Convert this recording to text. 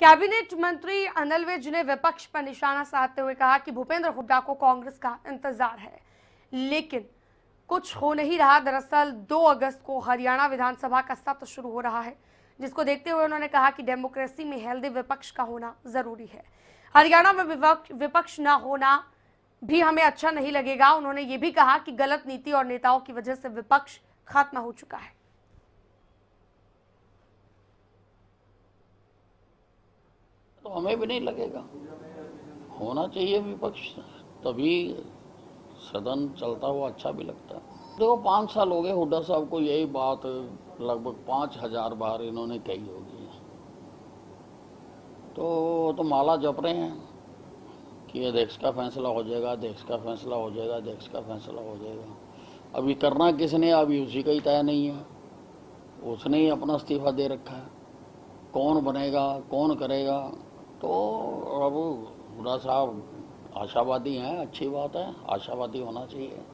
Cabinet मंत्री अनिल विज ने विपक्ष पर निशाना साधते हुए कहा कि भूपेंद्र हुड्डा को कांग्रेस का इंतज़ार है। लेकिन कुछ हो नहीं रहा। दरअसल 2 अगस्त को हरियाणा विधानसभा का सत्र शुरू हो रहा है, जिसको देखते हुए उन्होंने कहा कि डेमोक्रेसी में हेल्दी विपक्ष का होना ज़रूरी है। हरियाणा में विपक्ष न होना भी हमें अच्छा नहीं लगेगा। उन्होंने ये भी कहा कि गलत नीति और नेताओं की वजह से विपक्ष खत्म हो चुका है। तो हमें भी नहीं लगेगा। होना चाहिए विपक्ष, तभी सदन चलता हुआ अच्छा भी लगता। है देखो, पाँच साल हो गए, हुड्डा साहब को यही बात लगभग पाँच हज़ार बार इन्होंने कही होगी। तो तो माला जप रहे हैं कि अध्यक्ष का फैसला हो जाएगा अध्यक्ष का फैसला हो जाएगा अध्यक्ष का फैसला हो जाएगा। अभी करना किसने, अभी उसी का ही तय नहीं है। उसने ही अपना इस्तीफा दे रखा है। कौन बनेगा, कौन करेगा? तो अब हुडा साहब आशावादी हैं अच्छी बात है आशावादी होना चाहिए।